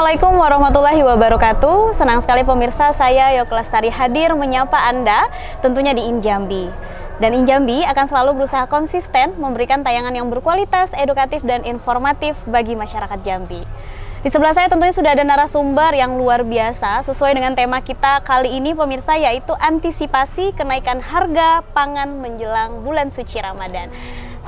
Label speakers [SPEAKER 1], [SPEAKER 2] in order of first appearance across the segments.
[SPEAKER 1] Assalamualaikum warahmatullahi wabarakatuh. Senang sekali pemirsa, saya Yok Lestari hadir menyapa Anda tentunya di Injambi. Dan Injambi akan selalu berusaha konsisten memberikan tayangan yang berkualitas, edukatif, dan informatif bagi masyarakat Jambi. Di sebelah saya tentunya sudah ada narasumber yang luar biasa sesuai dengan tema kita kali ini pemirsa yaitu antisipasi kenaikan harga pangan menjelang bulan suci Ramadan.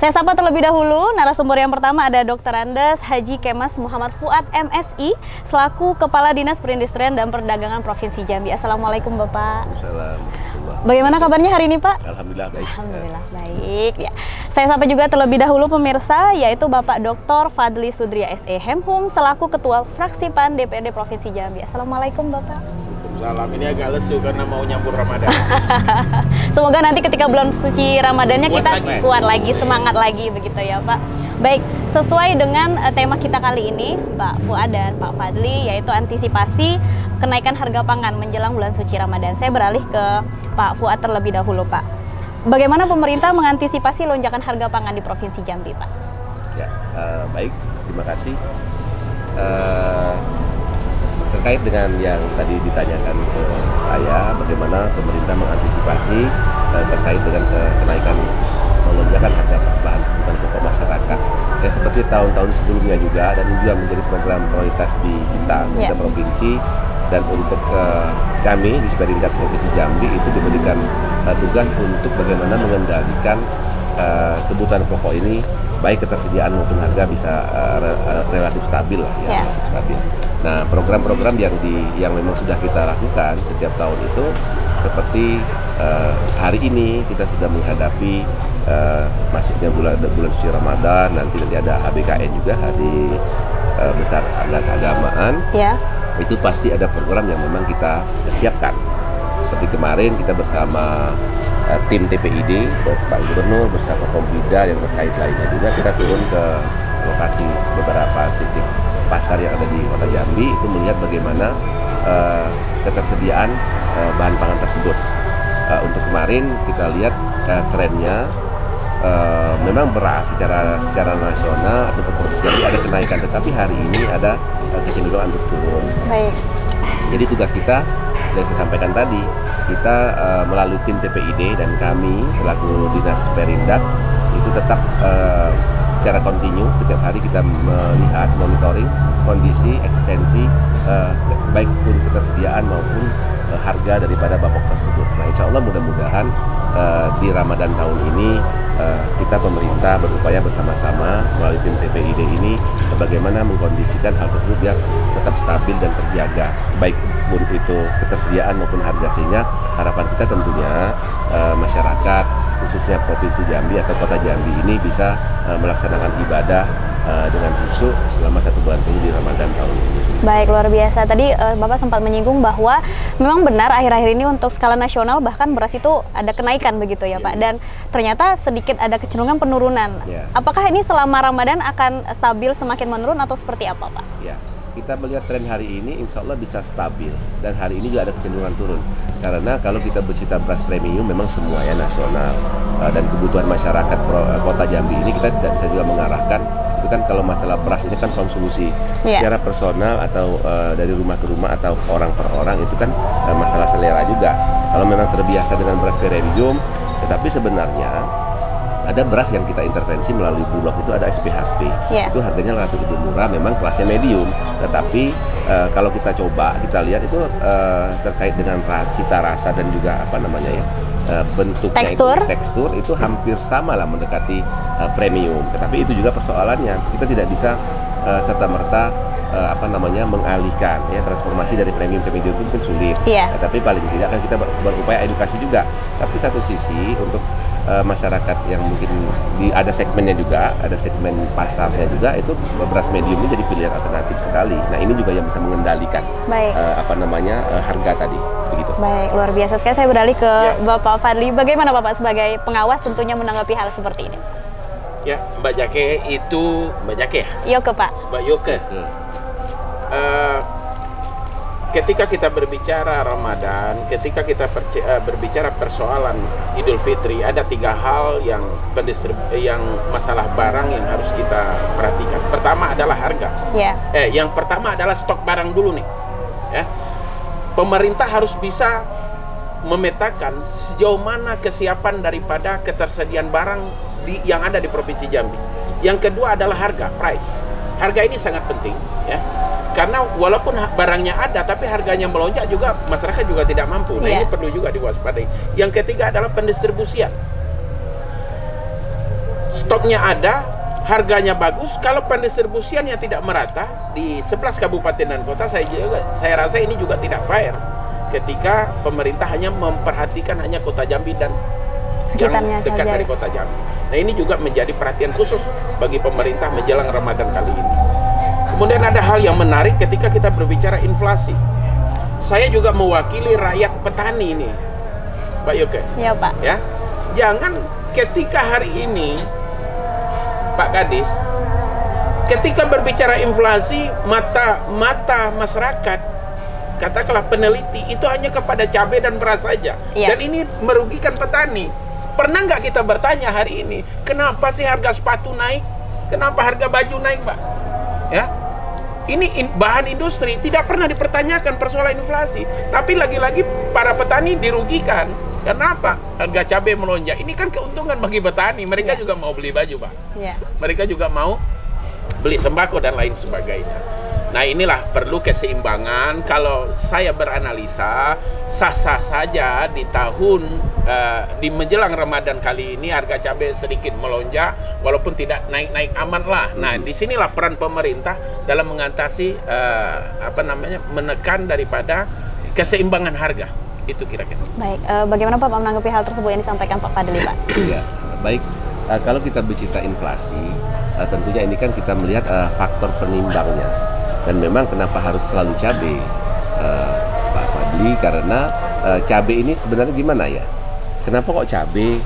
[SPEAKER 1] Saya sapa terlebih dahulu narasumber yang pertama ada Dr. Andes Haji Kemas Muhammad Fuad MSI selaku Kepala Dinas Perindustrian dan Perdagangan Provinsi Jambi. Assalamualaikum Bapak.
[SPEAKER 2] Assalamualaikum.
[SPEAKER 1] Bagaimana kabarnya hari ini Pak?
[SPEAKER 2] Alhamdulillah baik.
[SPEAKER 1] Alhamdulillah baik ya. Saya sapa juga terlebih dahulu pemirsa yaitu Bapak Dr. Fadli Sudria SE Hemhum selaku Ketua Fraksi PAN DPRD Provinsi Jambi. Assalamualaikum Bapak.
[SPEAKER 3] Salam ini agak lesu karena mau nyambut Ramadan.
[SPEAKER 1] Semoga nanti ketika bulan suci Ramadannya
[SPEAKER 3] Kuat
[SPEAKER 1] kita
[SPEAKER 3] lagi.
[SPEAKER 1] kuat lagi, semangat lagi begitu ya Pak. Baik, sesuai dengan eh, tema kita kali ini, Pak Fuad dan Pak Fadli, yaitu antisipasi kenaikan harga pangan menjelang bulan suci Ramadan. Saya beralih ke Pak Fuad terlebih dahulu, Pak. Bagaimana pemerintah mengantisipasi lonjakan harga pangan di Provinsi Jambi, Pak?
[SPEAKER 2] Ya, eh, baik. Terima kasih. Eh, terkait dengan yang tadi ditanyakan ke saya, bagaimana pemerintah mengantisipasi eh, terkait dengan ke- kenaikan melonjakan harga bahan kebutuhan pokok masyarakat. Ya seperti tahun-tahun sebelumnya juga dan juga menjadi program prioritas di kita,
[SPEAKER 1] Ya.
[SPEAKER 2] kita provinsi dan untuk eh, kami di Sperindak Provinsi Jambi itu diberikan eh, tugas untuk bagaimana mengendalikan eh, kebutuhan pokok ini baik ketersediaan maupun harga bisa eh, eh, relatif stabil lah ya,
[SPEAKER 1] Ya.
[SPEAKER 2] relatif stabil. Nah program-program yang di yang memang sudah kita lakukan setiap tahun itu seperti eh, hari ini kita sudah menghadapi eh, masuknya bulan bulan suci Ramadan nanti nanti ada HBKN juga hari eh, besar agak keagamaan.
[SPEAKER 1] Ya,
[SPEAKER 2] itu pasti ada program yang memang kita siapkan. Seperti kemarin kita bersama eh, tim TPID, Pak Gubernur bersama Kompida yang terkait lainnya juga kita turun ke lokasi beberapa titik pasar yang ada di Kota Jambi itu melihat bagaimana eh, ketersediaan eh, bahan pangan tersebut. Eh, untuk kemarin kita lihat eh, trennya eh, memang beras secara secara nasional atau provinsi Jambi ada kenaikan, tetapi hari ini ada eh, kecenderungan untuk turun.
[SPEAKER 1] baik.
[SPEAKER 2] Jadi tugas kita yang saya sampaikan tadi, kita eh, melalui tim TPID dan kami selaku dinas Perindak itu tetap eh, secara kontinu setiap hari kita melihat monitoring kondisi eksistensi eh, baik pun ketersediaan maupun eh, harga daripada babok tersebut. Nah, insya Allah mudah-mudahan eh, di Ramadan tahun ini eh, kita pemerintah berupaya bersama-sama melalui tim TPID ini bagaimana mengkondisikan hal tersebut biar tetap stabil dan terjaga baik pun itu ketersediaan maupun harga sehingga harapan kita tentunya eh, masyarakat khususnya provinsi Jambi atau kota Jambi ini bisa eh, melaksanakan ibadah eh, dengan khusyuk selama satu bulan penuh di Ramadan tahun ini.
[SPEAKER 1] Baik, luar biasa. Tadi eh, Bapak sempat menyinggung bahwa memang benar akhir-akhir ini untuk skala nasional bahkan beras itu ada kenaikan begitu ya Pak. Dan ternyata sedikit ada kecenderungan penurunan.
[SPEAKER 2] Ya.
[SPEAKER 1] Apakah ini selama Ramadan akan stabil semakin menurun atau seperti apa Pak?
[SPEAKER 2] Ya, kita melihat tren hari ini insya Allah bisa stabil. Dan hari ini juga ada kecenderungan turun. Karena kalau kita bercerita beras premium memang semuanya nasional. Uh, dan kebutuhan masyarakat uh, kota Jambi ini kita tidak bisa juga mengarahkan. Itu kan kalau masalah beras ini kan konsumsi.
[SPEAKER 1] Iya.
[SPEAKER 2] secara personal atau uh, dari rumah ke rumah atau orang per orang itu kan uh, masalah selera juga. Kalau memang terbiasa dengan beras premium tetapi sebenarnya ada beras yang kita intervensi melalui bulog itu ada SPHP
[SPEAKER 1] Iya.
[SPEAKER 2] itu harganya relatif lebih murah memang kelasnya medium tetapi eh, kalau kita coba kita lihat itu eh, terkait dengan cita rasa dan juga apa namanya ya eh, bentuknya
[SPEAKER 1] Tekstur.
[SPEAKER 2] itu tekstur itu hampir sama lah mendekati eh, premium tetapi itu juga persoalannya kita tidak bisa serta merta apa namanya mengalihkan ya transformasi dari premium ke medium itu mungkin sulit
[SPEAKER 1] Iya.
[SPEAKER 2] Nah, tapi paling tidak kan kita ber- berupaya edukasi juga. Tapi satu sisi untuk eh, masyarakat yang mungkin di ada segmennya juga, ada segmen pasarnya juga itu beras medium ini jadi pilihan alternatif sekali. Nah ini juga yang bisa mengendalikan
[SPEAKER 1] Baik.
[SPEAKER 2] eh, apa namanya eh, harga tadi, begitu.
[SPEAKER 1] Baik, luar biasa sekali. Saya beralih ke
[SPEAKER 3] Ya.
[SPEAKER 1] Bapak Fadli. Bagaimana Bapak sebagai pengawas tentunya menanggapi hal seperti ini?
[SPEAKER 3] Ya, Mbak Jake itu Mbak Jake ya,
[SPEAKER 1] Yo ke Pak.
[SPEAKER 3] Mbak Yoke.
[SPEAKER 2] Ke-
[SPEAKER 3] Eh, ketika kita berbicara Ramadan, ketika kita eh, berbicara persoalan Idul Fitri, ada tiga hal yang yang masalah barang yang harus kita perhatikan. Pertama adalah harga.
[SPEAKER 1] Ya.
[SPEAKER 3] Eh, yang pertama adalah stok barang dulu nih. Ya. Pemerintah harus bisa memetakan sejauh mana kesiapan daripada ketersediaan barang di yang ada di Provinsi Jambi. Yang kedua adalah harga, price. Harga ini sangat penting, ya. Karena walaupun barangnya ada, tapi harganya melonjak juga masyarakat juga tidak mampu. Nah
[SPEAKER 1] Iya.
[SPEAKER 3] ini perlu juga diwaspadai. Yang ketiga adalah pendistribusian. Stoknya ada, harganya bagus. Kalau pendistribusiannya tidak merata di 11 kabupaten dan kota, saya juga saya rasa ini juga tidak fair. Ketika pemerintah hanya memperhatikan hanya kota Jambi dan
[SPEAKER 1] Sekitarnya
[SPEAKER 3] dekat
[SPEAKER 1] saja.
[SPEAKER 3] dari kota Jambi. Nah ini juga menjadi perhatian khusus bagi pemerintah menjelang Ramadan kali ini. Kemudian ada hal yang menarik ketika kita berbicara inflasi. Saya juga mewakili rakyat petani ini, Pak Yoke.
[SPEAKER 1] Ya, Pak.
[SPEAKER 3] Ya, jangan ketika hari ini, Pak Kadis, ketika berbicara inflasi mata mata masyarakat katakanlah peneliti itu hanya kepada cabai dan beras saja
[SPEAKER 1] Iya.
[SPEAKER 3] dan ini merugikan petani pernah nggak kita bertanya hari ini kenapa sih harga sepatu naik kenapa harga baju naik pak ya ini in- bahan industri tidak pernah dipertanyakan persoalan inflasi tapi lagi-lagi para petani dirugikan karena apa harga cabai melonjak ini kan keuntungan bagi petani mereka
[SPEAKER 1] Iya.
[SPEAKER 3] juga mau beli baju pak
[SPEAKER 1] Ya.
[SPEAKER 3] mereka juga mau beli sembako dan lain sebagainya. Nah inilah perlu keseimbangan. Kalau saya beranalisa sah-sah saja di tahun eh, di menjelang Ramadan kali ini harga cabai sedikit melonjak, walaupun tidak naik-naik aman lah. Nah di sinilah peran pemerintah dalam mengatasi eh, apa namanya menekan daripada keseimbangan harga itu kira-kira.
[SPEAKER 1] Baik, eh, bagaimana Pak menanggapi hal tersebut yang disampaikan Pak Fadli, Pak?
[SPEAKER 2] Ya, baik. Eh, kalau kita bercerita inflasi, eh, tentunya ini kan kita melihat eh, faktor penimbangnya. Dan memang kenapa harus selalu cabai, eh, Pak Fadli? Karena eh, cabai ini sebenarnya gimana ya? Kenapa kok cabai?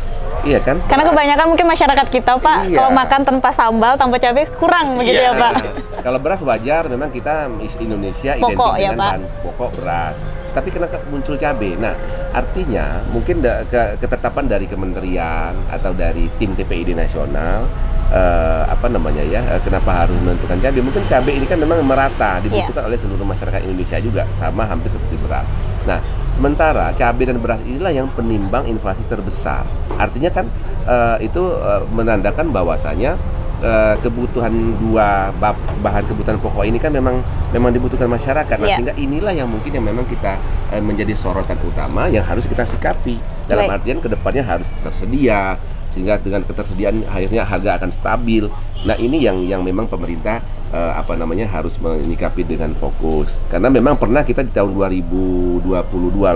[SPEAKER 2] Iya kan?
[SPEAKER 1] Karena kebanyakan mungkin masyarakat kita, Pak,
[SPEAKER 2] Iya.
[SPEAKER 1] kalau makan tanpa sambal, tanpa cabai kurang begitu
[SPEAKER 3] Iya.
[SPEAKER 1] ya, Pak?
[SPEAKER 2] Kalau beras wajar, memang kita Indonesia
[SPEAKER 1] Pokok
[SPEAKER 2] identik
[SPEAKER 1] ya,
[SPEAKER 2] dengan
[SPEAKER 1] Pak?
[SPEAKER 2] bahan pokok beras. Tapi kenapa muncul cabai? Nah, artinya mungkin da- ke- ketetapan dari kementerian atau dari tim TPID nasional eh, apa namanya ya? eh, kenapa harus menentukan cabai? Mungkin cabai ini kan memang merata dibutuhkan oleh seluruh masyarakat Indonesia juga, sama hampir seperti beras. Nah, sementara cabai dan beras inilah yang penimbang inflasi terbesar. Artinya kan eh, itu eh, menandakan bahwasanya eh, kebutuhan dua bahan kebutuhan pokok ini kan memang memang dibutuhkan masyarakat. Nah,
[SPEAKER 1] Iya.
[SPEAKER 2] sehingga inilah yang mungkin yang memang kita eh, menjadi sorotan utama yang harus kita sikapi. Dalam
[SPEAKER 1] Baik.
[SPEAKER 2] artian ke depannya harus tersedia sehingga dengan ketersediaan akhirnya harga akan stabil. Nah, ini yang yang memang pemerintah eh, apa namanya harus menyikapi dengan fokus. Karena memang pernah kita di tahun 2022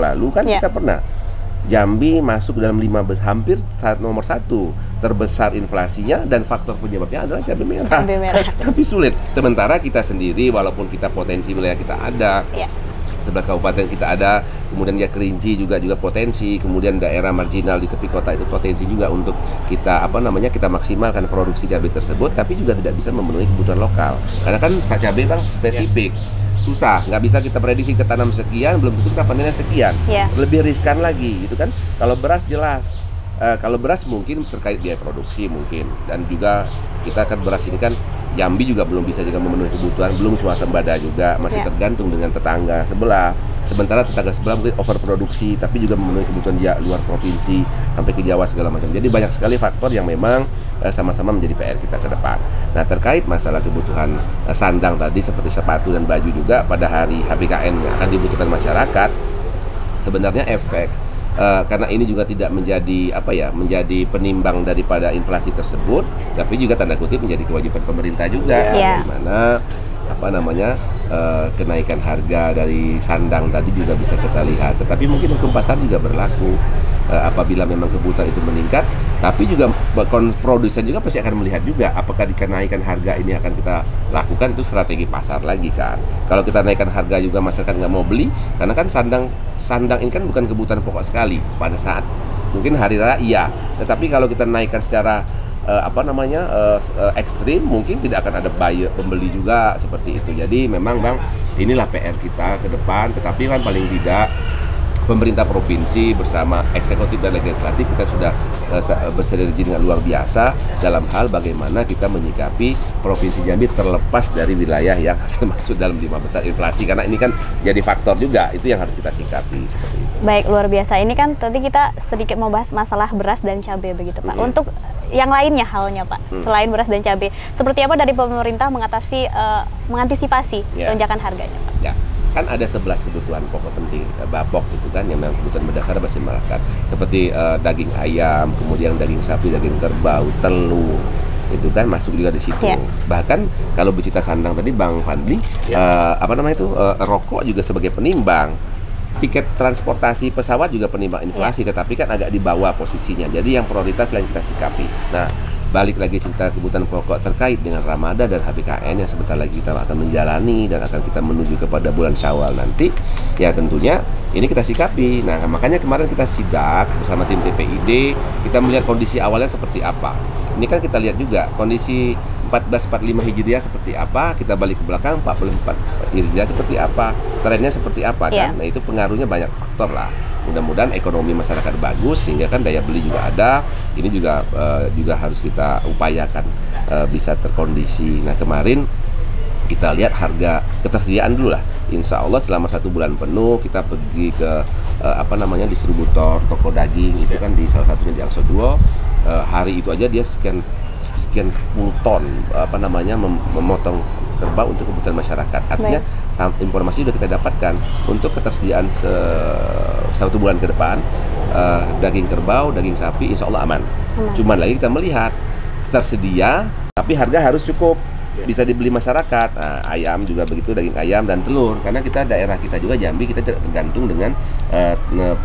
[SPEAKER 2] lalu kan
[SPEAKER 1] Iya.
[SPEAKER 2] kita pernah Jambi masuk dalam lima besar hampir saat nomor satu terbesar inflasinya dan faktor penyebabnya adalah cabai merah.
[SPEAKER 1] Cabai merah.
[SPEAKER 2] Tapi sulit. Sementara kita sendiri walaupun kita potensi wilayah kita ada,
[SPEAKER 1] Iya.
[SPEAKER 2] 11 kabupaten kita ada, kemudian ya Kerinci juga juga potensi, kemudian daerah marginal di tepi kota itu potensi juga untuk kita apa namanya kita maksimalkan produksi cabai tersebut, tapi juga tidak bisa memenuhi kebutuhan lokal. Karena kan sa- cabai bang spesifik, susah, nggak bisa kita prediksi kita tanam sekian, belum tentu kita panennya sekian.
[SPEAKER 1] Iya.
[SPEAKER 2] Lebih riskan lagi, gitu kan? Kalau beras jelas, Eh, kalau beras mungkin terkait biaya produksi mungkin dan juga kita kan beras ini kan Jambi juga belum bisa juga memenuhi kebutuhan, belum swasembada juga, masih
[SPEAKER 1] Ya.
[SPEAKER 2] tergantung dengan tetangga sebelah. Sementara tetangga sebelah mungkin overproduksi, tapi juga memenuhi kebutuhan ja- luar provinsi sampai ke Jawa segala macam. Jadi banyak sekali faktor yang memang eh, sama-sama menjadi PR kita ke depan. Nah terkait masalah kebutuhan eh, sandang tadi seperti sepatu dan baju juga pada hari HBKN yang akan dibutuhkan masyarakat, sebenarnya efek eh, karena ini juga tidak menjadi apa ya menjadi penimbang daripada inflasi tersebut tapi juga tanda kutip menjadi kewajiban pemerintah juga di mana apa namanya eh, kenaikan harga dari sandang tadi juga bisa kita lihat. Tetapi mungkin hukum pasar juga berlaku Eh, apabila memang kebutuhan itu meningkat. Tapi juga kon- produsen juga pasti akan melihat juga apakah dikenaikan harga ini akan kita lakukan. Itu strategi pasar lagi kan. Kalau kita naikkan harga juga masyarakat nggak mau beli karena kan sandang sandang ini kan bukan kebutuhan pokok sekali pada saat mungkin hari raya. Tetapi kalau kita naikkan secara uh, apa namanya uh, uh, ekstrim mungkin tidak akan ada buyer pembeli juga seperti itu. Jadi memang bang inilah PR kita ke depan. Tetapi kan paling tidak pemerintah provinsi bersama eksekutif dan legislatif kita sudah uh, bersinergi dengan luar biasa dalam hal bagaimana kita menyikapi provinsi Jambi terlepas dari wilayah yang termasuk dalam lima besar inflasi karena ini kan jadi faktor juga itu yang harus kita sikapi seperti itu.
[SPEAKER 1] Baik luar biasa ini kan tadi kita sedikit membahas masalah beras dan cabai begitu Pak. Hmm. Untuk yang lainnya halnya Pak hmm. selain beras dan cabai seperti apa dari pemerintah mengatasi uh, mengantisipasi yeah. lonjakan harganya Pak?
[SPEAKER 2] Ya kan ada 11 kebutuhan pokok penting eh, bapok itu kan yang memang kebutuhan mendasar masyarakat seperti uh, daging ayam kemudian daging sapi daging kerbau telur itu kan masuk juga di situ yeah. bahkan kalau bercita sandang tadi bang Fadli yeah. uh, apa namanya itu uh, rokok juga sebagai penimbang tiket transportasi pesawat juga penimbang inflasi, yeah. tetapi kan agak di bawah posisinya. Jadi yang prioritas lain kita sikapi. Nah, balik lagi cerita kebutuhan pokok terkait dengan Ramadan dan HBKN yang sebentar lagi kita akan menjalani dan akan kita menuju kepada bulan Syawal nanti. Ya tentunya ini kita sikapi. Nah makanya kemarin kita sidak bersama tim TPID kita melihat kondisi awalnya seperti apa. Ini kan kita lihat juga kondisi 1445 Hijriah seperti apa, kita balik ke belakang 44 Hijriah seperti apa, trennya seperti apa kan. Yeah. Nah, itu pengaruhnya banyak faktor lah mudah-mudahan ekonomi masyarakat bagus sehingga kan daya beli juga ada. Ini juga uh, juga harus kita upayakan uh, bisa terkondisi. Nah kemarin kita lihat harga ketersediaan dulu lah. Insya Allah selama satu bulan penuh kita pergi ke uh, apa namanya distributor toko daging. Itu kan di salah satunya di Angso Duo. Uh, hari itu aja dia sekian sekian puluh ton apa namanya mem memotong kerbau untuk kebutuhan masyarakat. Artinya Baik. Informasi sudah kita dapatkan untuk ketersediaan se satu bulan ke depan uh, daging kerbau, daging sapi insya Allah aman. aman. Cuman lagi kita melihat tersedia tapi harga harus cukup Ya. bisa dibeli masyarakat. Nah, ayam juga begitu, daging ayam dan telur. Karena kita daerah kita juga Jambi kita tidak tergantung dengan uh,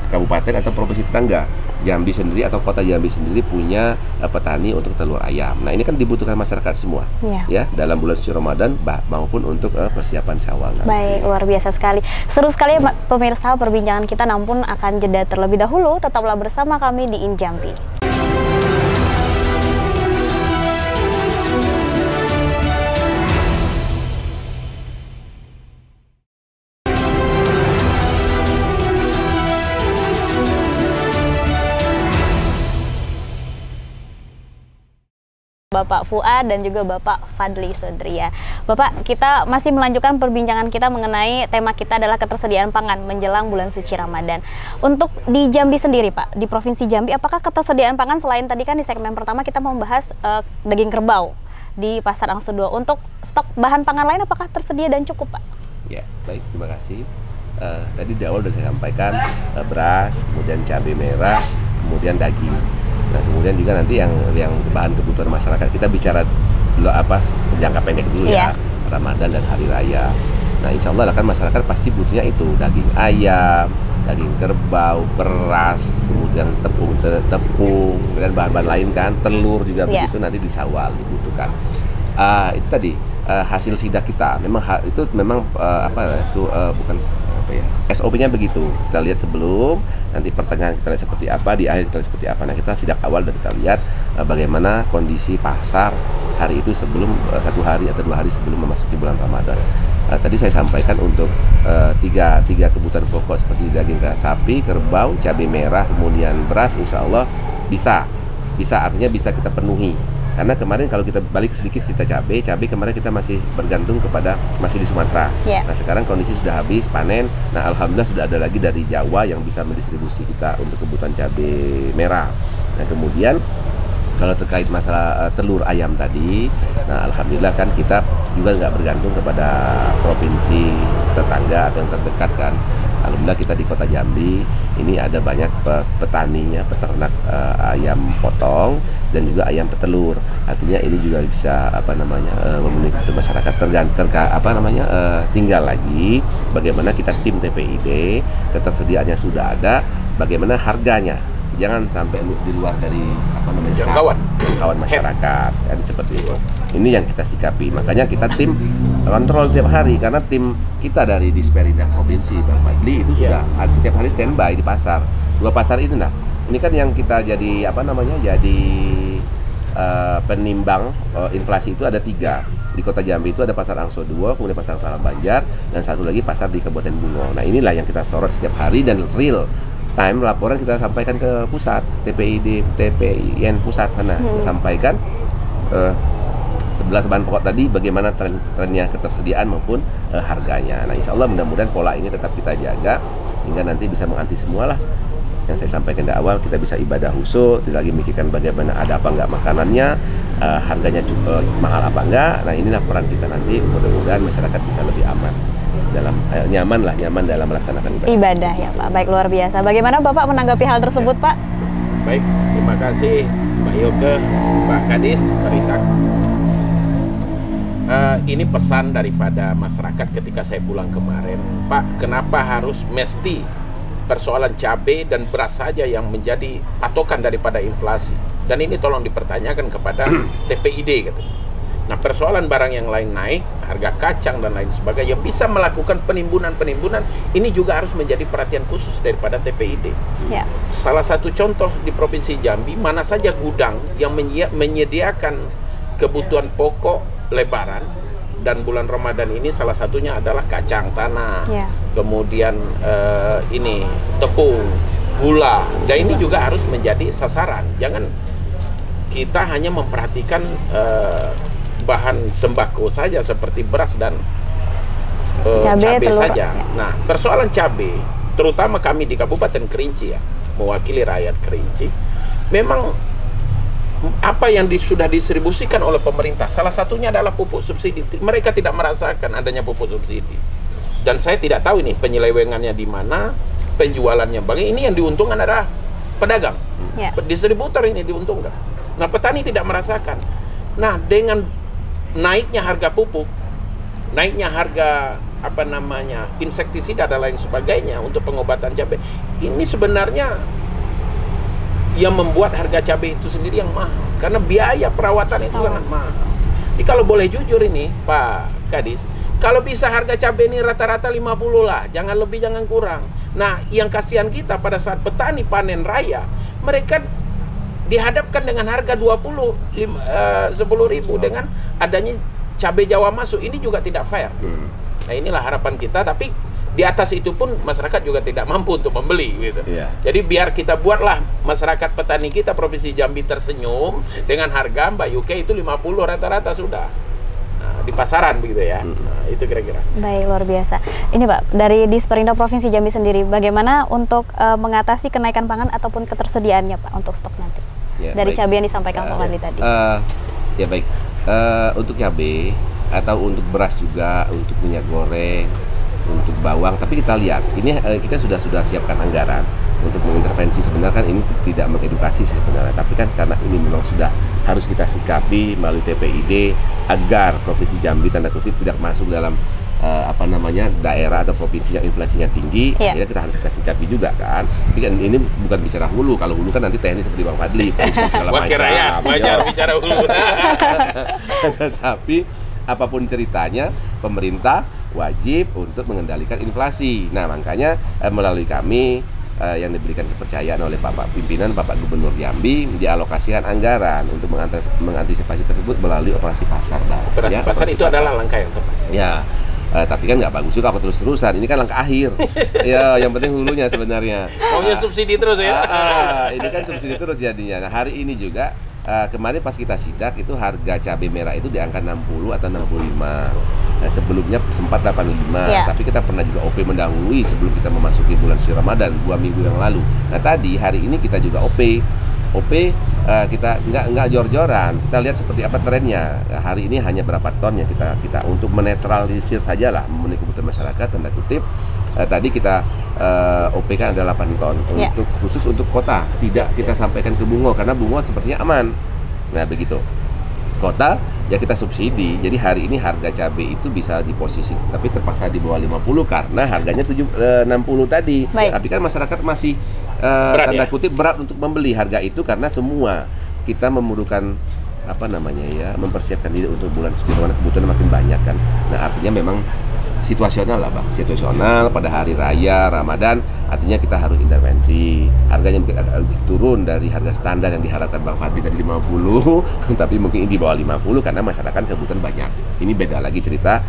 [SPEAKER 2] kabupaten atau provinsi tetangga. Jambi sendiri atau kota Jambi sendiri punya uh, petani untuk telur ayam. Nah ini kan dibutuhkan masyarakat semua, ya, ya dalam bulan suci Ramadan bah, maupun untuk uh, persiapan Syawal. Nanti.
[SPEAKER 1] Baik, luar biasa sekali. Seru sekali pemirsa perbincangan kita, namun akan jeda terlebih dahulu. Tetaplah bersama kami di Injambi. Bapak Fuad dan juga Bapak Fadli Sodria. Bapak, kita masih melanjutkan perbincangan kita mengenai tema kita adalah ketersediaan pangan menjelang bulan suci Ramadan. Untuk di Jambi sendiri, Pak, di Provinsi Jambi, apakah ketersediaan pangan selain tadi kan di segmen pertama kita membahas uh, daging kerbau di Pasar Angsu 2. Untuk stok bahan pangan lain apakah tersedia dan cukup, Pak?
[SPEAKER 2] Ya, baik, terima kasih. Uh, tadi di awal sudah saya sampaikan uh, beras, kemudian cabai merah, kemudian daging Nah kemudian juga nanti yang yang bahan kebutuhan masyarakat kita bicara dulu apa jangka pendek dulu yeah. ya iya. Ramadan dan hari raya. Nah insya Allah kan masyarakat pasti butuhnya itu daging ayam, daging kerbau, beras, kemudian tepung te, tepung, dan bahan-bahan lain kan, telur juga yeah. begitu nanti di sawal dibutuhkan. Uh, itu tadi uh, hasil sidak kita memang ha, itu memang uh, apa itu uh, bukan apa ya SOP-nya begitu. Kita lihat sebelum nanti pertengahan kita lihat seperti apa di akhir kita lihat seperti apa. Nah kita sidak awal dan kita lihat uh, bagaimana kondisi pasar hari itu sebelum uh, satu hari atau dua hari sebelum memasuki bulan Ramadan. Uh, tadi saya sampaikan untuk uh, tiga tiga kebutuhan pokok seperti daging sapi kerbau cabai merah kemudian beras insya Allah bisa. Bisa artinya bisa kita penuhi karena kemarin kalau kita balik sedikit kita cabai cabai kemarin kita masih bergantung kepada masih di Sumatera yeah. nah sekarang kondisi sudah habis panen nah alhamdulillah sudah ada lagi dari Jawa yang bisa mendistribusi kita untuk kebutuhan cabai merah nah kemudian kalau terkait masalah uh, telur ayam tadi, nah alhamdulillah kan kita juga nggak bergantung kepada provinsi tetangga atau yang terdekat kan. Alhamdulillah kita di kota Jambi ini ada banyak petaninya, peternak uh, ayam potong dan juga ayam petelur. Artinya ini juga bisa apa namanya uh, memenuhi kebutuhan masyarakat. Tergantung apa namanya uh, tinggal lagi bagaimana kita tim TPID ketersediaannya sudah ada, bagaimana harganya. Jangan sampai di luar dari apa namanya
[SPEAKER 3] jangkauan.
[SPEAKER 2] jangkauan masyarakat kan seperti itu. Ini yang kita sikapi. Makanya kita tim kontrol tiap hari karena tim kita dari Disperindak Provinsi Bang Fadli itu yeah. sudah setiap hari standby di pasar. Dua pasar ini nah ini kan yang kita jadi apa namanya jadi uh, penimbang uh, inflasi itu ada tiga di kota Jambi itu ada pasar Angso 2, kemudian pasar Tanah Banjar, dan satu lagi pasar di Kabupaten Bungo. Nah inilah yang kita sorot setiap hari dan real time laporan kita sampaikan ke pusat TPID TPIN pusat sana hmm. kita sampaikan uh, sebelas bahan pokok tadi bagaimana tren trennya ketersediaan maupun uh, harganya. Nah insya Allah mudah-mudahan pola ini tetap kita jaga hingga nanti bisa menganti semua lah yang saya sampaikan di awal kita bisa ibadah husu tidak lagi mikirkan bagaimana ada apa enggak makanannya uh, harganya cukup uh, mahal apa enggak. Nah inilah peran kita nanti. Mudah-mudahan masyarakat bisa lebih aman dalam uh, nyaman lah nyaman dalam melaksanakan
[SPEAKER 1] ibadah. ibadah ya Pak. Baik luar biasa. Bagaimana Bapak menanggapi hal tersebut ya. Pak?
[SPEAKER 3] Baik terima kasih Mbak Yoke Pak Kadis Teritak uh, ini pesan daripada masyarakat ketika saya pulang kemarin. Pak kenapa harus mesti persoalan cabai dan beras saja yang menjadi patokan daripada inflasi. Dan ini tolong dipertanyakan kepada TPID katanya. Nah persoalan barang yang lain naik, harga kacang dan lain sebagainya yang bisa melakukan penimbunan-penimbunan ini juga harus menjadi perhatian khusus daripada TPID. Ya. Salah satu contoh di Provinsi Jambi, mana saja gudang yang menyediakan kebutuhan pokok lebaran dan bulan Ramadan ini salah satunya adalah kacang tanah, yeah. kemudian uh, ini tepung, gula. Dan ini juga harus menjadi sasaran. Jangan kita hanya memperhatikan uh, bahan sembako saja seperti beras dan uh, cabai, cabai saja. Ya. Nah, persoalan cabai, terutama kami di Kabupaten Kerinci ya, mewakili rakyat Kerinci, memang apa yang di, sudah distribusikan oleh pemerintah. Salah satunya adalah pupuk subsidi. Mereka tidak merasakan adanya pupuk subsidi. Dan saya tidak tahu ini penyelewengannya di mana penjualannya bagi ini yang diuntungkan adalah pedagang. Yeah. distributor ini diuntungkan. Nah petani tidak merasakan. Nah dengan naiknya harga pupuk naiknya harga apa namanya insektisida dan lain sebagainya untuk pengobatan cabai ini sebenarnya yang membuat harga cabai itu sendiri yang mahal karena biaya perawatan itu oh. sangat mahal. Jadi kalau boleh jujur ini Pak Kadis, kalau bisa harga cabai ini rata-rata 50 lah, jangan lebih jangan kurang. Nah, yang kasihan kita pada saat petani panen raya, mereka dihadapkan dengan harga 20 uh, 10 ribu dengan adanya cabai Jawa masuk ini juga tidak fair. Hmm. Nah, inilah harapan kita tapi di atas itu pun masyarakat juga tidak mampu untuk membeli gitu. Yeah. Jadi biar kita buatlah masyarakat petani kita provinsi Jambi tersenyum dengan harga Mbak UK itu 50 rata-rata sudah. Nah, di pasaran begitu ya. Hmm. Nah, itu kira-kira.
[SPEAKER 1] Baik, luar biasa. Ini Pak, dari Disperinda Provinsi Jambi sendiri bagaimana untuk uh, mengatasi kenaikan pangan ataupun ketersediaannya Pak untuk stok nanti? Ya, dari cabai yang disampaikan uh, Pak Wali tadi. Uh,
[SPEAKER 2] ya baik. Uh, untuk cabai atau untuk beras juga, untuk minyak goreng, untuk bawang tapi kita lihat ini eh, kita sudah sudah siapkan anggaran untuk mengintervensi. Sebenarnya kan ini tidak mengedukasi sebenarnya tapi kan karena ini memang sudah harus kita sikapi melalui TPID agar provinsi Jambi tanda kutip tidak masuk dalam uh, apa namanya daerah atau provinsi yang inflasinya tinggi. Yeah. akhirnya kita harus kita sikapi juga kan. Tapi kan ini bukan bicara hulu kalau hulu kan nanti teknis seperti bang Fadli
[SPEAKER 3] wakil rakyat wajar bicara hulu.
[SPEAKER 2] Tetapi apa pun ceritanya pemerintah wajib untuk mengendalikan inflasi. Nah, makanya eh, melalui kami eh, yang diberikan kepercayaan oleh Bapak pimpinan Bapak Gubernur Jambi dialokasikan anggaran untuk mengantisipasi tersebut melalui operasi pasar,
[SPEAKER 3] Bang. Operasi ya, pasar operasi itu pasar. adalah langkah yang tepat.
[SPEAKER 2] Ya. Uh, tapi kan nggak bagus juga apa terus-terusan. Ini kan langkah akhir. ya, yang penting hulunya sebenarnya.
[SPEAKER 3] Maunya uh, subsidi terus ya. Uh,
[SPEAKER 2] uh, ini kan subsidi terus jadinya. Nah, hari ini juga uh, kemarin pas kita sidak itu harga cabai merah itu di angka 60 atau 65 Nah, sebelumnya sempat 85, yeah. tapi kita pernah juga OP mendahului sebelum kita memasuki bulan suci Ramadan dua minggu yang lalu. Nah tadi hari ini kita juga OP, OP uh, eh, kita nggak nggak jor-joran. Kita lihat seperti apa trennya. Nah, hari ini hanya berapa ton ya kita kita untuk menetralisir saja lah memenuhi kebutuhan masyarakat tanda kutip. Uh, tadi kita uh, OP kan ada 8 ton yeah. untuk khusus untuk kota. Tidak kita sampaikan ke Bungo karena Bungo sepertinya aman. Nah begitu kota ya kita subsidi jadi hari ini harga cabai itu bisa di posisi tapi terpaksa di bawah 50 karena harganya 7, 60 eh, tadi Baik. tapi kan masyarakat masih uh, tanda ya? kutip berat untuk membeli harga itu karena semua kita memerlukan apa namanya ya mempersiapkan diri untuk bulan suci Ramadan kebutuhan makin banyak kan nah artinya memang situasional lah bang situasional pada hari raya Ramadan artinya kita harus intervensi. Harganya mungkin agak lebih turun dari harga standar yang diharapkan Bang Fadli dari 50 tapi mungkin di bawah 50 karena masyarakat kebutuhan banyak. Ini beda lagi cerita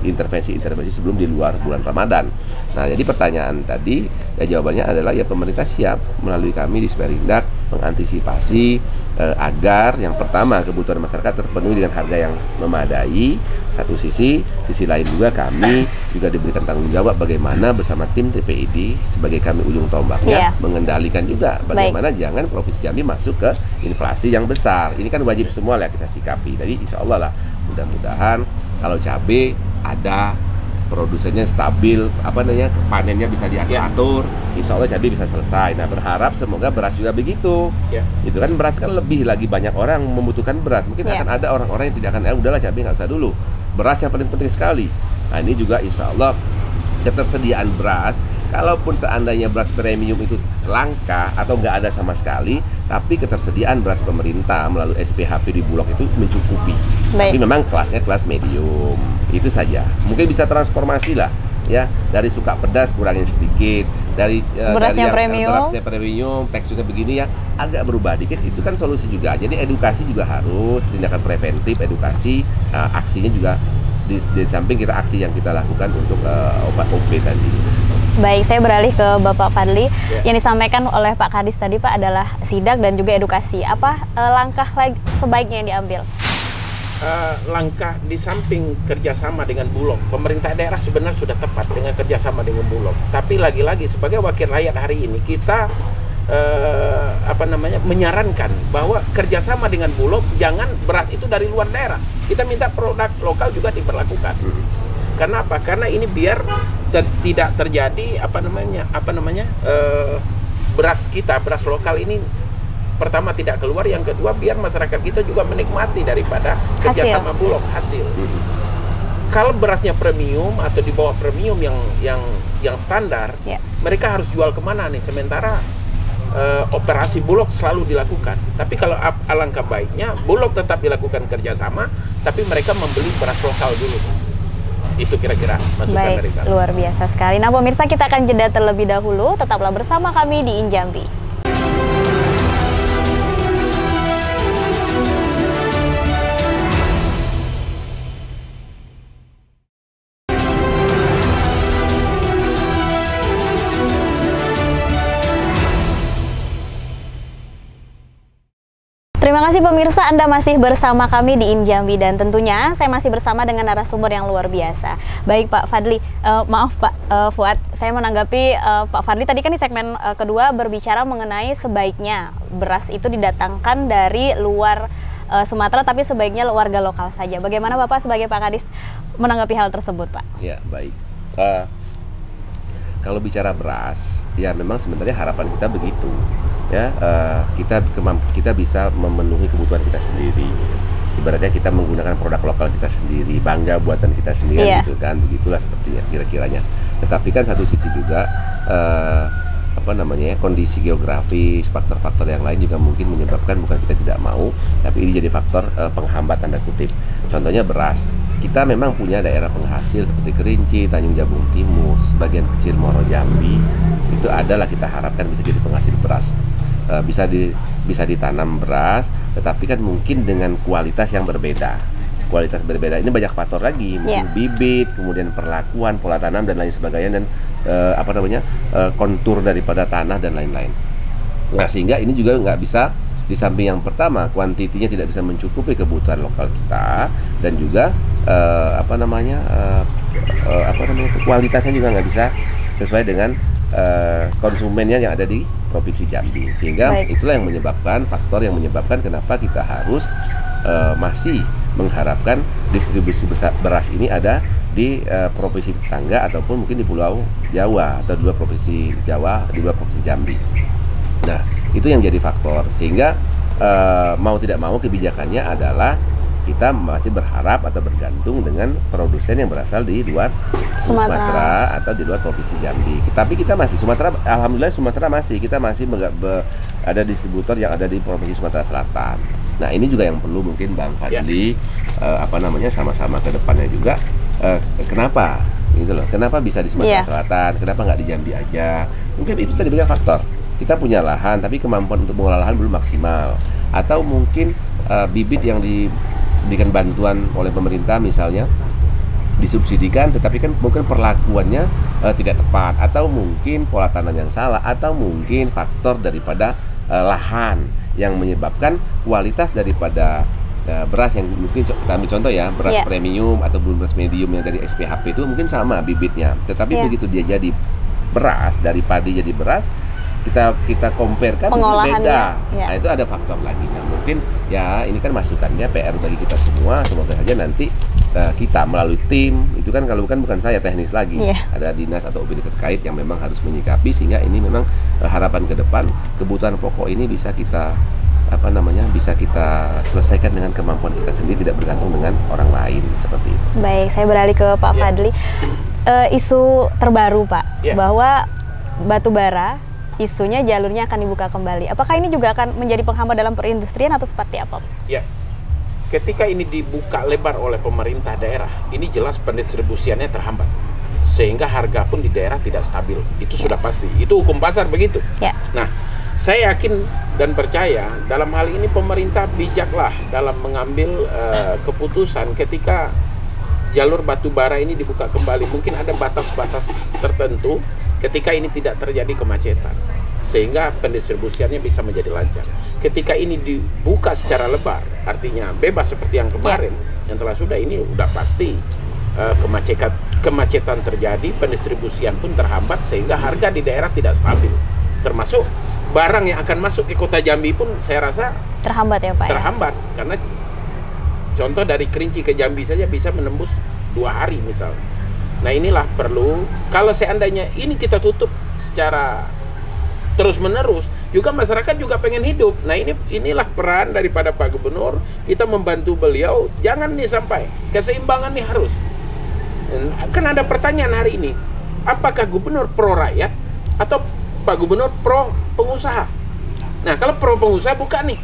[SPEAKER 2] intervensi-intervensi sebelum di luar bulan Ramadan. Nah jadi pertanyaan tadi ya jawabannya adalah ya pemerintah siap melalui kami di Sperindak mengantisipasi uh, agar yang pertama kebutuhan masyarakat terpenuhi dengan harga yang memadai satu sisi sisi lain juga kami juga diberikan tanggung jawab bagaimana bersama tim TPID sebagai kami ujung tombaknya yeah. mengendalikan juga bagaimana Baik. jangan provinsi Jambi masuk ke inflasi yang besar ini kan wajib semua lah kita sikapi jadi insya Allah lah mudah-mudahan kalau cabai ada produsennya stabil apa namanya panennya bisa diatur-atur yeah. insya Allah cabai bisa selesai nah berharap semoga beras juga begitu yeah. itu kan beras kan lebih lagi banyak orang membutuhkan beras mungkin yeah. akan ada orang-orang yang tidak akan eh udahlah cabai nggak usah dulu beras yang paling penting sekali nah ini juga insya Allah ketersediaan beras kalaupun seandainya beras premium itu langka atau nggak ada sama sekali, tapi ketersediaan beras pemerintah melalui SPHP di Bulog itu mencukupi. Baik. Tapi memang kelasnya kelas medium, itu saja. Mungkin bisa transformasi lah, ya dari suka pedas kurangin sedikit, dari
[SPEAKER 1] eh, berasnya
[SPEAKER 2] dari
[SPEAKER 1] premium,
[SPEAKER 2] berasnya premium, teksturnya begini ya agak berubah dikit, itu kan solusi juga. Jadi edukasi juga harus tindakan preventif, edukasi, uh, aksinya juga di, di samping kita aksi yang kita lakukan untuk uh, obat OP tadi.
[SPEAKER 1] Baik, saya beralih ke Bapak Fadli. Ya. Yang disampaikan oleh Pak Kadis tadi Pak adalah sidak dan juga edukasi. Apa uh, langkah lagi sebaiknya yang diambil?
[SPEAKER 3] Uh, langkah di samping kerjasama dengan Bulog, pemerintah daerah sebenarnya sudah tepat dengan kerjasama dengan Bulog. Tapi lagi-lagi sebagai wakil rakyat hari ini kita uh, apa namanya menyarankan bahwa kerjasama dengan Bulog jangan beras itu dari luar daerah. Kita minta produk lokal juga diperlakukan. Hmm. Karena apa? Karena ini biar ter tidak terjadi apa namanya apa namanya uh, beras kita beras lokal ini pertama tidak keluar yang kedua biar masyarakat kita juga menikmati daripada kerjasama bulog hasil. Kalau berasnya premium atau di bawah premium yang yang yang standar yeah. mereka harus jual ke mana nih? Sementara uh, operasi bulog selalu dilakukan. Tapi kalau alangkah baiknya bulog tetap dilakukan kerjasama tapi mereka membeli beras lokal dulu itu kira-kira masukan
[SPEAKER 1] Baik,
[SPEAKER 3] dari kami.
[SPEAKER 1] Luar biasa sekali. Nah, pemirsa kita akan jeda terlebih dahulu. Tetaplah bersama kami di Injambi. Kasih pemirsa Anda masih bersama kami di Injambi dan tentunya saya masih bersama dengan narasumber yang luar biasa. Baik Pak Fadli, uh, maaf Pak uh, Fuad, saya menanggapi uh, Pak Fadli tadi kan di segmen uh, kedua berbicara mengenai sebaiknya beras itu didatangkan dari luar uh, Sumatera tapi sebaiknya warga lokal saja. Bagaimana Bapak sebagai Pak Kadis menanggapi hal tersebut Pak?
[SPEAKER 2] Ya baik. Uh, kalau bicara beras, ya memang sebenarnya harapan kita begitu ya uh, kita kita bisa memenuhi kebutuhan kita sendiri. Ibaratnya kita menggunakan produk lokal kita sendiri bangga buatan kita sendiri yeah. gitu kan. Begitulah sepertinya kira-kiranya. Tetapi kan satu sisi juga uh, apa namanya ya, kondisi geografis faktor-faktor yang lain juga mungkin menyebabkan bukan kita tidak mau tapi ini jadi faktor uh, penghambat tanda kutip. Contohnya beras kita memang punya daerah penghasil seperti Kerinci, Tanjung Jabung Timur, sebagian kecil Moro Jambi itu adalah kita harapkan bisa jadi penghasil beras uh, bisa di bisa ditanam beras, tetapi kan mungkin dengan kualitas yang berbeda. Kualitas berbeda ini banyak faktor lagi, mungkin yeah. bibit, kemudian perlakuan, pola tanam dan lain sebagainya dan uh, apa namanya uh, kontur daripada tanah dan lain-lain. Nah sehingga ini juga nggak bisa di samping yang pertama kuantitinya tidak bisa mencukupi kebutuhan lokal kita dan juga uh, apa namanya uh, uh, apa namanya kualitasnya juga nggak bisa sesuai dengan uh, konsumennya yang ada di provinsi Jambi sehingga Baik. itulah yang menyebabkan faktor yang menyebabkan kenapa kita harus uh, masih mengharapkan distribusi besar beras ini ada di uh, provinsi tetangga ataupun mungkin di Pulau Jawa atau dua provinsi Jawa di dua provinsi Jambi. Nah itu yang jadi faktor sehingga uh, mau tidak mau kebijakannya adalah kita masih berharap atau bergantung dengan produsen yang berasal di luar Sumatera, Sumatera atau di luar provinsi Jambi. Tapi kita masih Sumatera, alhamdulillah Sumatera masih kita masih be, ada distributor yang ada di provinsi Sumatera Selatan. Nah ini juga yang perlu mungkin Bang Fadli ya. uh, apa namanya sama-sama ke depannya juga. Uh, kenapa gitu loh. Kenapa bisa di Sumatera
[SPEAKER 1] Iya.
[SPEAKER 2] Selatan? Kenapa nggak di Jambi aja? Mungkin itu tadi banyak faktor. Kita punya lahan, tapi kemampuan untuk mengolah lahan belum maksimal. Atau mungkin eh, bibit yang diberikan bantuan oleh pemerintah misalnya disubsidikan, tetapi kan mungkin perlakuannya eh, tidak tepat, atau mungkin pola tanam yang salah, atau mungkin faktor daripada eh, lahan yang menyebabkan kualitas daripada beras yang mungkin kita ambil contoh ya beras
[SPEAKER 1] Iya.
[SPEAKER 2] premium atau beras medium yang dari SPHP itu mungkin sama bibitnya, tetapi
[SPEAKER 1] Iya.
[SPEAKER 2] begitu dia jadi beras dari padi jadi beras kita kita compare kan beda.
[SPEAKER 1] iya.
[SPEAKER 2] Nah itu ada faktor lagi. Nah mungkin ya ini kan masukannya PR bagi kita semua. Semoga saja nanti eh, kita melalui tim itu kan kalau bukan bukan saya teknis lagi.
[SPEAKER 1] Iya.
[SPEAKER 2] Ada dinas atau OBD terkait yang memang harus menyikapi sehingga ini memang eh, harapan ke depan kebutuhan pokok ini bisa kita apa namanya bisa kita selesaikan dengan kemampuan kita sendiri tidak bergantung dengan orang lain seperti itu.
[SPEAKER 1] Baik, saya beralih ke Pak
[SPEAKER 3] Ya.
[SPEAKER 1] Fadli. Eh, isu terbaru Pak,
[SPEAKER 3] Ya.
[SPEAKER 1] bahwa batu bara isunya jalurnya akan dibuka kembali. Apakah ini juga akan menjadi penghambat dalam perindustrian atau seperti apa?
[SPEAKER 3] Ya, ketika ini dibuka lebar oleh pemerintah daerah, ini jelas pendistribusiannya terhambat. Sehingga harga pun di daerah tidak stabil. Itu sudah pasti. Itu hukum pasar begitu.
[SPEAKER 1] Ya.
[SPEAKER 3] Nah, saya yakin dan percaya dalam hal ini pemerintah bijaklah dalam mengambil eh, keputusan ketika jalur batu bara ini dibuka kembali. Mungkin ada batas-batas tertentu ketika ini tidak terjadi kemacetan. Sehingga pendistribusiannya bisa menjadi lancar. Ketika ini dibuka secara lebar, artinya bebas seperti yang kemarin, yang telah sudah ini udah pasti eh, kemacetan kemacetan terjadi, pendistribusian pun terhambat sehingga harga di daerah tidak stabil. Termasuk barang yang akan masuk ke kota Jambi pun saya rasa
[SPEAKER 1] Terhambat ya Pak? ya?
[SPEAKER 3] terhambat karena contoh dari Kerinci ke Jambi saja bisa menembus dua hari misal. Nah inilah perlu kalau seandainya ini kita tutup secara terus menerus juga masyarakat juga pengen hidup. Nah ini inilah peran daripada Pak Gubernur kita membantu beliau jangan nih sampai keseimbangan nih harus. Kan ada pertanyaan hari ini apakah Gubernur pro rakyat atau Pak Gubernur pro pengusaha? Nah kalau pro pengusaha buka nih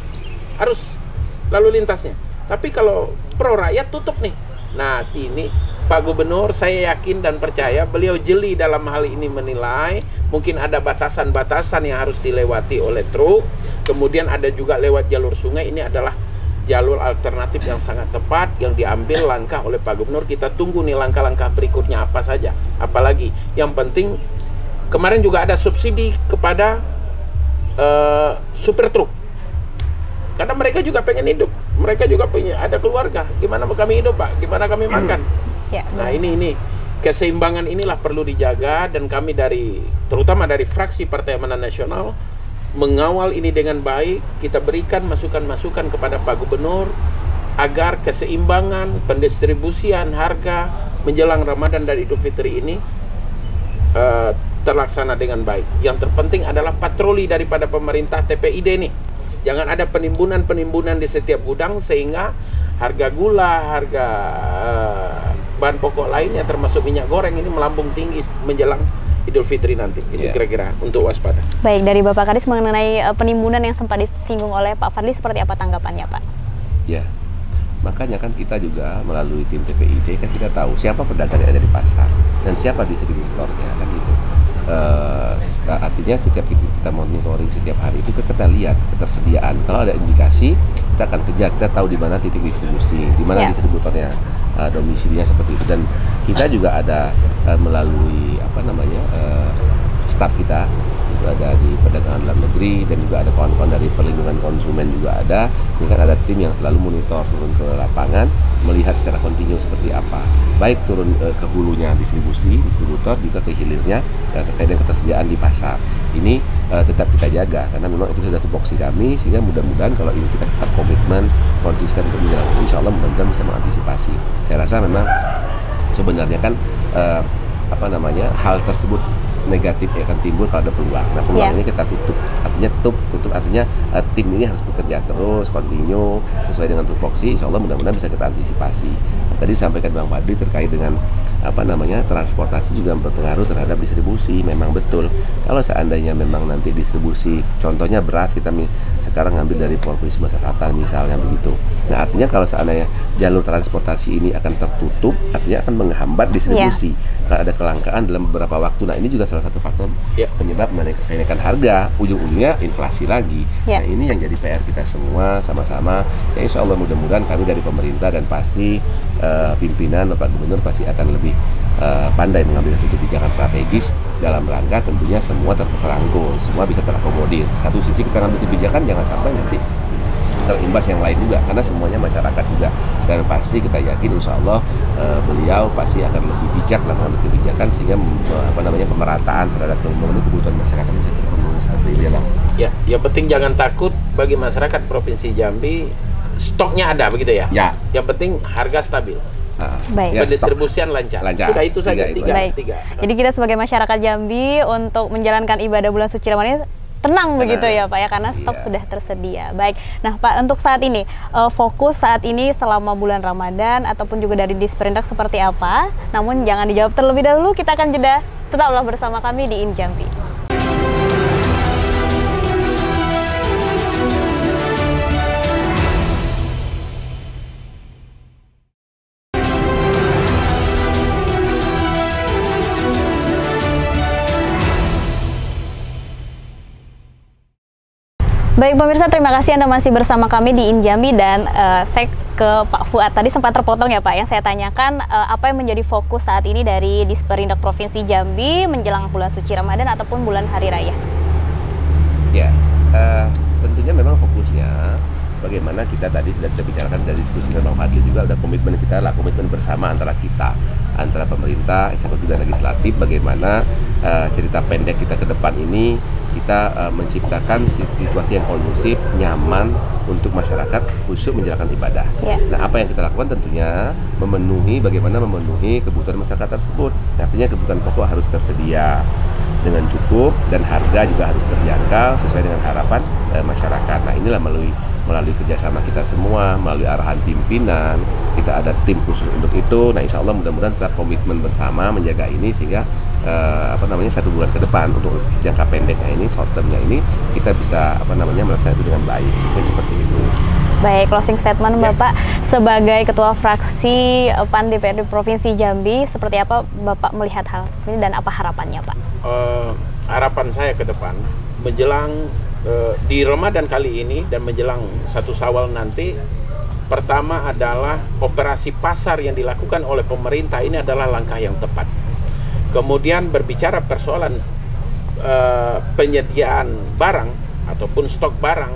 [SPEAKER 3] harus lalu lintasnya. Tapi kalau pro rakyat tutup nih. Nah ini Pak Gubernur saya yakin dan percaya beliau jeli dalam hal ini menilai mungkin ada batasan-batasan yang harus dilewati oleh truk. Kemudian ada juga lewat jalur sungai ini adalah jalur alternatif yang sangat tepat yang diambil langkah oleh Pak Gubernur. Kita tunggu nih langkah-langkah berikutnya apa saja. Apalagi yang penting kemarin juga ada subsidi kepada eh, supir truk. Karena mereka juga pengen hidup. Mereka juga punya ada keluarga. Gimana kami hidup pak? Gimana kami makan
[SPEAKER 1] Ya,
[SPEAKER 3] nah ini ini keseimbangan inilah perlu dijaga dan kami dari terutama dari fraksi Partai Amanat Nasional mengawal ini dengan baik kita berikan masukan-masukan kepada Pak Gubernur agar keseimbangan pendistribusian harga menjelang Ramadan dan Idul Fitri ini eh, terlaksana dengan baik. Yang terpenting adalah patroli daripada pemerintah TPID nih. Jangan ada penimbunan-penimbunan di setiap gudang sehingga harga gula, harga eh, bahan pokok lainnya termasuk minyak goreng ini melambung tinggi menjelang Idul Fitri nanti. Itu
[SPEAKER 2] Iya.
[SPEAKER 3] kira-kira untuk waspada.
[SPEAKER 1] Baik, dari Bapak Kadis mengenai eh, penimbunan yang sempat disinggung oleh Pak Fadli seperti apa tanggapannya Pak?
[SPEAKER 2] Ya, makanya kan kita juga melalui tim TPID kan kita tahu siapa pedagang yang ada di pasar dan siapa distributornya kan gitu. S- artinya setiap kita, monitoring setiap hari itu kita lihat ketersediaan. Kalau ada indikasi kita akan kejar, kita tahu di mana titik distribusi, di mana
[SPEAKER 1] Ya.
[SPEAKER 2] distributornya eh, domisilinya seperti itu dan kita juga ada eh, melalui apa namanya eh, staf kita ada di perdagangan dalam negeri dan juga ada kawan-kawan dari perlindungan konsumen juga ada. Ini kan ada tim yang selalu monitor turun ke lapangan melihat secara kontinu seperti apa. Baik turun eh, ke hulunya distribusi distributor juga ke hilirnya eh, terkait dengan ketersediaan di pasar. Ini eh, tetap kita jaga karena memang itu sudah tupoksi kami sehingga mudah-mudahan kalau ini kita tetap komitmen konsisten untuk menjalankan insya Allah mudah-mudahan bisa mengantisipasi. Saya rasa memang sebenarnya kan eh, apa namanya hal tersebut negatif yang akan timbul kalau ada peluang. Nah peluang
[SPEAKER 1] Iya.
[SPEAKER 2] ini kita tutup, artinya tutup, tutup artinya eh, tim ini harus bekerja terus, continue sesuai dengan tupoksi. Insya Allah mudah-mudahan bisa kita antisipasi. Nah, tadi sampaikan Bang Fadli terkait dengan apa namanya transportasi juga berpengaruh terhadap distribusi. Memang betul. Kalau seandainya memang nanti distribusi, contohnya beras kita sekarang ngambil dari Provinsi Sumatera Selatan misalnya begitu. Nah artinya kalau seandainya jalur transportasi ini akan tertutup, artinya akan menghambat distribusi. Yeah. Karena ada kelangkaan dalam beberapa waktu. Nah ini juga salah satu faktor yeah. penyebab kenaikan harga. Ujung-ujungnya inflasi lagi. Yeah. Nah ini yang jadi PR kita semua sama-sama. Ya Insya Allah mudah-mudahan kami dari pemerintah dan pasti uh, pimpinan Bapak Gubernur pasti akan lebih uh, pandai mengambil satu kebijakan strategis dalam rangka tentunya semua terperangkul, semua bisa terakomodir. Satu sisi kita ngambil kebijakan jangan sampai nanti terimbas yang lain juga karena semuanya masyarakat juga. Dan pasti kita yakin insya Allah uh, beliau pasti akan lebih bijak dalam mengambil kebijakan sehingga uh, apa namanya pemerataan terhadap memenuhi kebutuhan masyarakat bisa terpenuhi. Satu ini
[SPEAKER 3] ya ya yang penting jangan takut bagi masyarakat provinsi Jambi stoknya ada begitu ya?
[SPEAKER 2] Ya.
[SPEAKER 3] Yang penting harga stabil
[SPEAKER 1] Baik.
[SPEAKER 3] Ya, Pendistribusian lancar.
[SPEAKER 2] lancar.
[SPEAKER 3] Sudah itu saja
[SPEAKER 1] tiga, tiga. Baik. tiga. Jadi kita sebagai masyarakat Jambi untuk menjalankan ibadah bulan suci Ramadan tenang begitu ya Pak ya karena stok iya. sudah tersedia. Baik. Nah Pak untuk saat ini uh, fokus saat ini selama bulan Ramadan ataupun juga dari Disperindak seperti apa? Namun jangan dijawab terlebih dahulu. Kita akan jeda. Tetaplah bersama kami di Injambi. Baik pemirsa, terima kasih Anda masih bersama kami di Injami dan uh, saya ke Pak Fuad tadi sempat terpotong ya Pak yang saya tanyakan uh, apa yang menjadi fokus saat ini dari Disperindak Provinsi Jambi menjelang bulan suci Ramadan ataupun bulan Hari Raya.
[SPEAKER 2] Ya, uh, tentunya memang fokusnya bagaimana kita tadi sudah kita bicarakan dari diskusi dengan Bang Fadli juga ada komitmen kita lah komitmen bersama antara kita antara pemerintah, eksekutif dan legislatif bagaimana uh, cerita pendek kita ke depan ini kita uh, menciptakan situasi yang kondusif, nyaman untuk masyarakat khusus menjalankan ibadah. Yeah. Nah, apa yang kita lakukan tentunya memenuhi bagaimana memenuhi kebutuhan masyarakat tersebut. Artinya kebutuhan pokok harus tersedia dengan cukup dan harga juga harus terjangkau sesuai dengan harapan uh, masyarakat. Nah, inilah melalui melalui kerjasama kita semua, melalui arahan pimpinan, kita ada tim khusus untuk itu. Nah, insya Allah mudah-mudahan kita komitmen bersama menjaga ini sehingga uh, apa namanya satu bulan ke depan untuk jangka pendeknya ini, short termnya ini kita bisa apa namanya melaksanakan itu dengan baik. Mungkin seperti itu.
[SPEAKER 1] Baik, closing statement ya. Bapak sebagai Ketua Fraksi eh, PAN DPRD Provinsi Jambi, seperti apa Bapak melihat hal ini dan apa harapannya Pak?
[SPEAKER 3] Uh, harapan saya ke depan menjelang uh, di Ramadan kali ini dan menjelang satu Sawal nanti pertama adalah operasi pasar yang dilakukan oleh pemerintah ini adalah langkah yang tepat. Kemudian berbicara persoalan uh, penyediaan barang ataupun stok barang,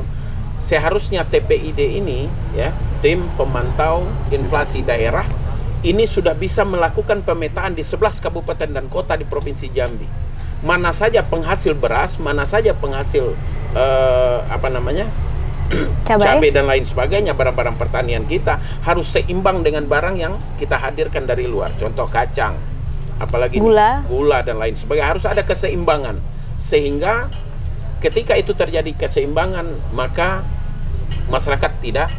[SPEAKER 3] seharusnya TPID ini ya, tim pemantau inflasi daerah ini sudah bisa melakukan pemetaan di 11 kabupaten dan kota di Provinsi Jambi. Mana saja penghasil beras, mana saja penghasil uh, apa namanya cabai. cabai dan lain sebagainya barang-barang pertanian kita harus seimbang dengan barang yang kita hadirkan dari luar. Contoh kacang apalagi
[SPEAKER 1] gula.
[SPEAKER 3] nih, gula dan lain sebagainya. Harus ada keseimbangan. Sehingga ketika itu terjadi keseimbangan maka masyarakat tidak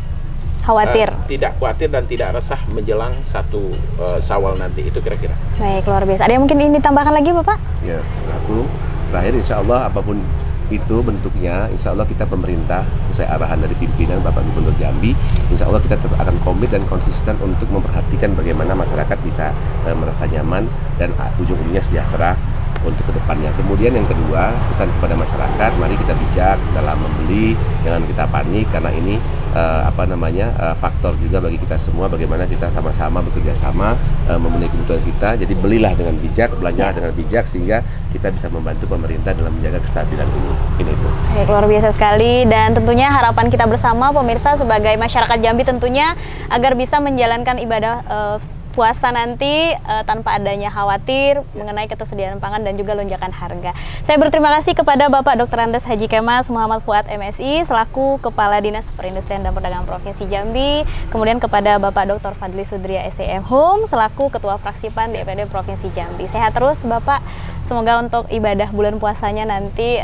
[SPEAKER 1] khawatir. Uh,
[SPEAKER 3] tidak khawatir dan tidak resah menjelang satu uh, sawal nanti. Itu kira-kira.
[SPEAKER 1] Baik luar biasa. Ada yang mungkin ini ditambahkan lagi bapak?
[SPEAKER 2] Ya aku terakhir insya Allah apa pun itu bentuknya insya Allah kita pemerintah sesuai arahan dari pimpinan Bapak Gubernur Jambi insya Allah kita tetap akan komit dan konsisten untuk memperhatikan bagaimana masyarakat bisa e, merasa nyaman dan ujung-ujungnya sejahtera untuk ke depannya. Kemudian yang kedua pesan kepada masyarakat, mari kita bijak dalam membeli, jangan kita panik karena ini uh, apa namanya uh, faktor juga bagi kita semua bagaimana kita sama-sama bekerja sama uh, memenuhi kebutuhan kita jadi belilah dengan bijak belanja ya. dengan bijak sehingga kita bisa membantu pemerintah dalam menjaga kestabilan ini ini itu
[SPEAKER 1] Baik, luar biasa sekali dan tentunya harapan kita bersama pemirsa sebagai masyarakat Jambi tentunya agar bisa menjalankan ibadah uh, puasa nanti uh, tanpa adanya khawatir mengenai ketersediaan pangan dan juga lonjakan harga. Saya berterima kasih kepada Bapak Dr. Andes Haji Kemas Muhammad Fuad MSI selaku Kepala Dinas Perindustrian dan Perdagangan Provinsi Jambi, kemudian kepada Bapak Dr. Fadli Sudria SEM Home selaku Ketua Fraksi PAN DPD Provinsi Jambi. Sehat terus Bapak. Semoga untuk ibadah bulan puasanya nanti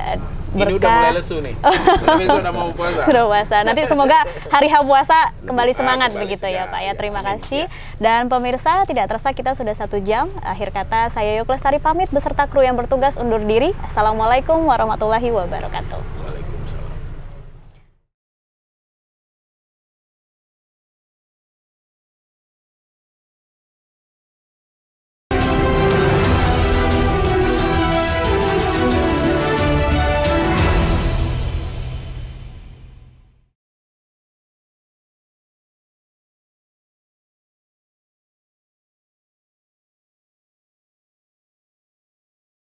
[SPEAKER 3] berkah. Ini udah mulai lesu nih.
[SPEAKER 1] sudah mau puasa. Sudah puasa. Nanti semoga hari H puasa kembali semangat kembali begitu ya Pak ya. Terima kasih. Dan pemirsa tidak terasa kita sudah satu jam. Akhir kata saya Yuk Lestari pamit beserta kru yang bertugas undur diri. Assalamualaikum warahmatullahi wabarakatuh.